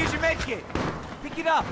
Here's your med kit. Pick it up.